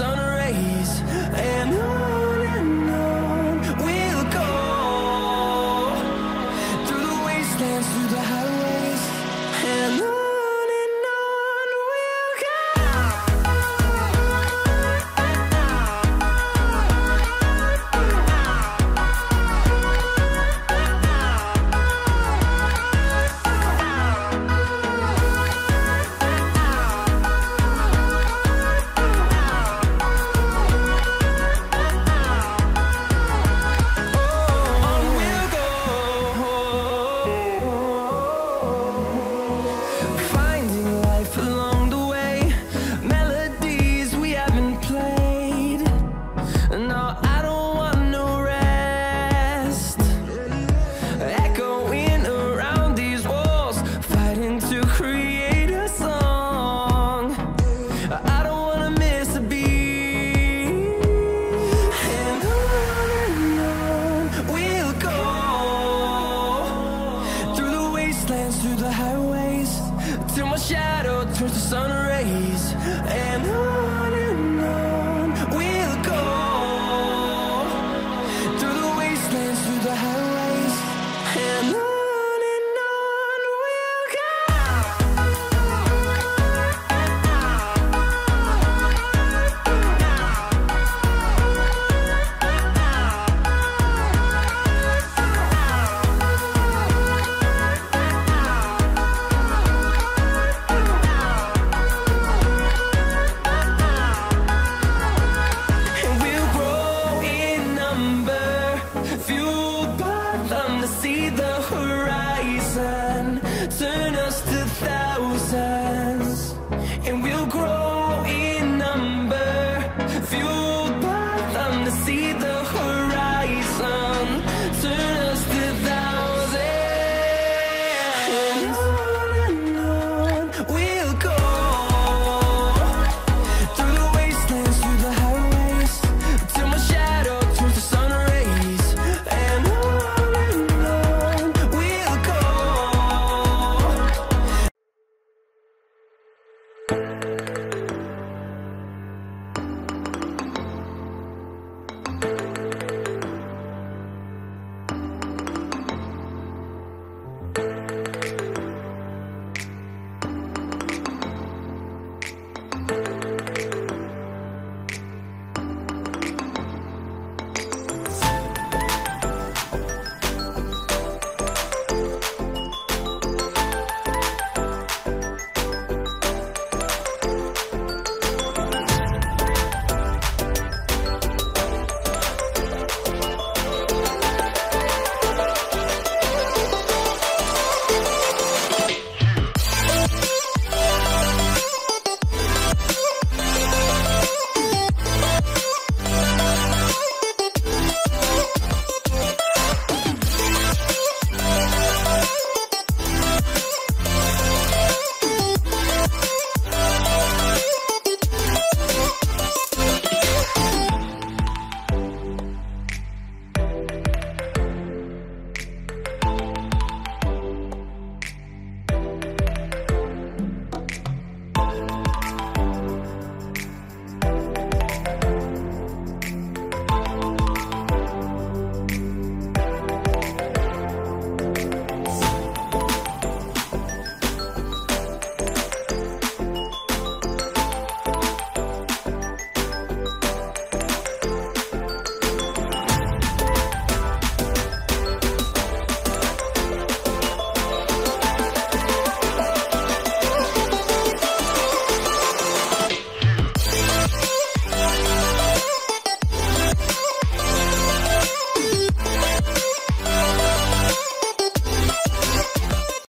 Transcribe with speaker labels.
Speaker 1: sunrise and I